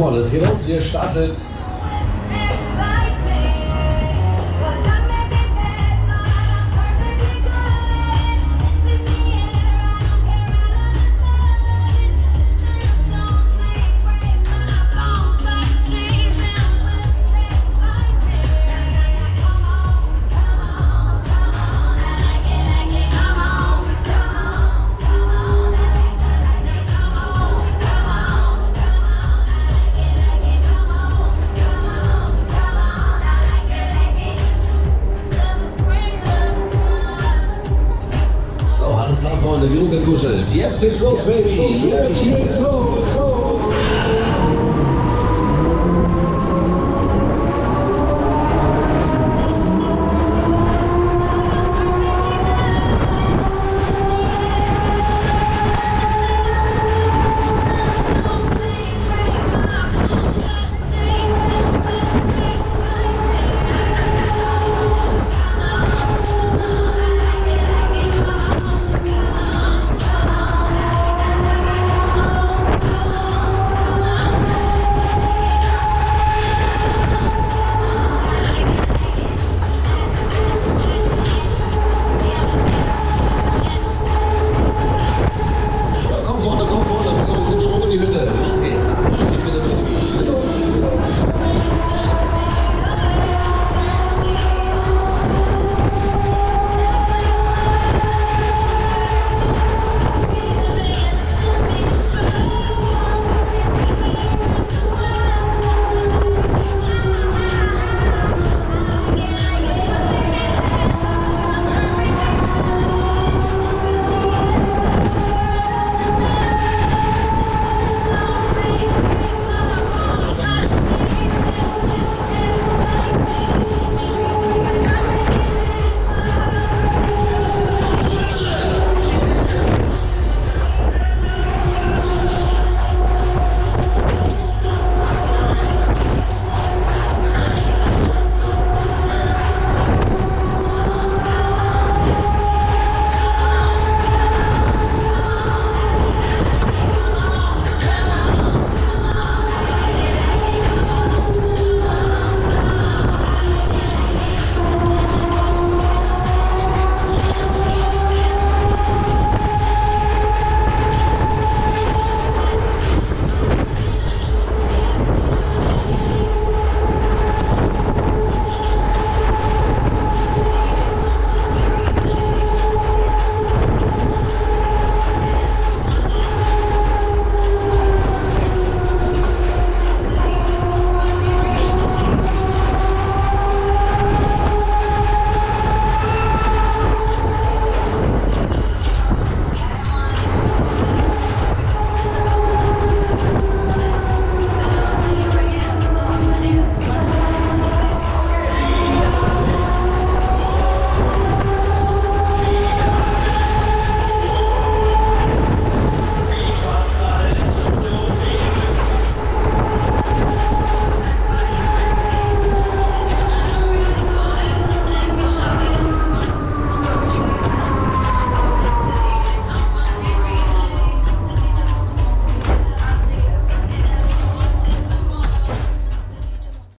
vorne, es geht los, wir starten. So, alles klar, Freunde, genug gekuschelt. Jetzt geht's los, Baby. Jetzt geht's los.